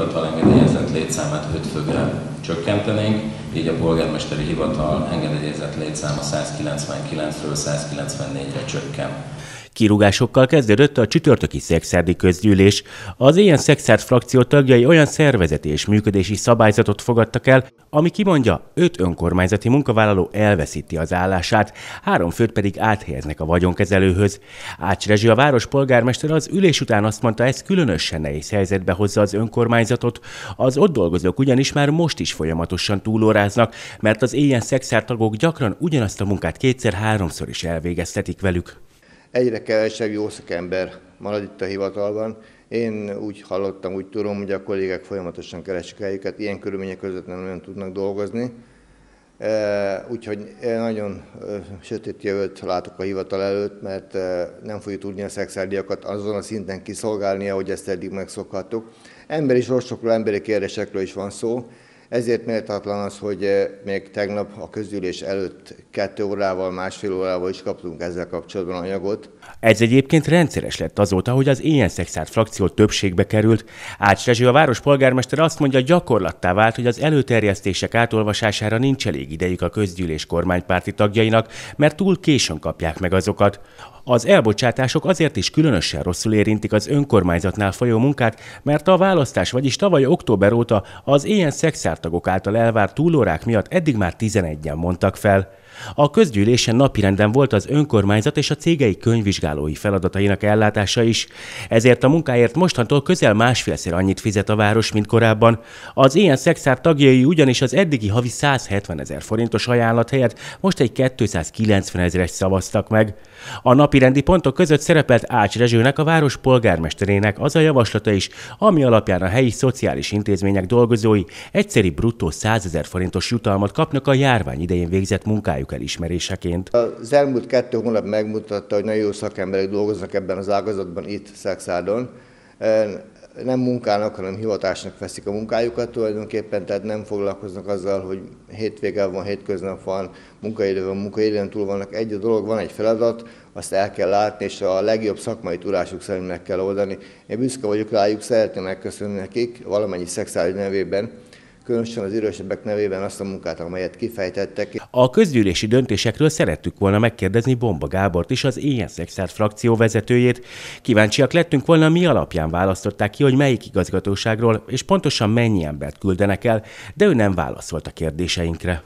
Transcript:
hivatal engedélyezett létszámát 5 főre csökkentenénk, így a polgármesteri hivatal engedélyezett létszáma 199-ről 194-re csökken. Kirúgásokkal kezdődött a csütörtöki szexárdi közgyűlés. Az ilyen szexárd frakció tagjai olyan szervezeti és működési szabályzatot fogadtak el, ami kimondja, öt önkormányzati munkavállaló elveszíti az állását, három főt pedig áthelyeznek a vagyonkezelőhöz. Ács Rezsi, a város polgármester az ülés után azt mondta, ez különösen nehéz helyzetbe hozza az önkormányzatot. Az ott dolgozók ugyanis már most is folyamatosan túlóráznak, mert az ilyen szexártagok gyakran ugyanazt a munkát kétszer-háromszor is elvégeztetik velük. Egyre kevesebb jó szakember marad itt a hivatalban. Én úgy hallottam, úgy tudom, hogy a kollégák folyamatosan keresik helyüket, ilyen körülmények között nem nagyon tudnak dolgozni. E, úgyhogy nagyon sötét jövőt látok a hivatal előtt, mert nem fogjuk tudni a szexárdiakat azon a szinten kiszolgálni, ahogy ezt eddig megszokhattuk. Emberi sorsokról, emberi kérdésekről is van szó, ezért méltatlan az, hogy eh, még tegnap a közgyűlés előtt kettő órával, másfél órával is kaptunk ezzel kapcsolatban anyagot. Ez egyébként rendszeres lett azóta, hogy az ilyen szexárt frakció többségbe került. Ács Rezső, a város polgármester azt mondja, gyakorlattá vált, hogy az előterjesztések átolvasására nincs elég idejük a közgyűlés kormánypárti tagjainak, mert túl későn kapják meg azokat. Az elbocsátások azért is különösen rosszul érintik az önkormányzatnál folyó munkát, mert a választás, vagyis tavaly október óta az ilyen szexártagok által elvárt túlórák miatt eddig már 11-en mondtak fel. A közgyűlésen napirenden volt az önkormányzat és a cégei könyvvizsgálói feladatainak ellátása is, ezért a munkáért mostantól közel másfélszer annyit fizet a város, mint korábban. Az ilyen szexár tagjai ugyanis az eddigi havi 170 ezer forintos ajánlat helyett most egy 290 ezeres szavaztak meg. A napirendi pontok között szerepelt Ács Rezsőnek, a város polgármesterének az a javaslata is, ami alapján a helyi szociális intézmények dolgozói egyszeri bruttó 100 ezer forintos jutalmat kapnak a járvány idején végzett munkájuk elismeréseként. Az elmúlt kettő hónap megmutatta, hogy nagyon jó szakemberek dolgoznak ebben az ágazatban itt Szexádon. Nem munkának, hanem hivatásnak veszik a munkájukat tulajdonképpen, tehát nem foglalkoznak azzal, hogy hétvége van, hétköznap van, munkaidő van, munkaidőn túl vannak. Egy a dolog, van egy feladat, azt el kell látni, és a legjobb szakmai tudásuk szerint meg kell oldani. Én büszke vagyok rájuk, szeretném megköszönni nekik valamennyi szexuális nevében, különösen az idősebbek nevében azt a munkát, amelyet kifejtettek. A közgyűlési döntésekről szerettük volna megkérdezni Bomba Gábort is, az ilyen szexárt frakció vezetőjét. Kíváncsiak lettünk volna, mi alapján választották ki, hogy melyik igazgatóságról és pontosan mennyi embert küldenek el, de ő nem válaszolt a kérdéseinkre.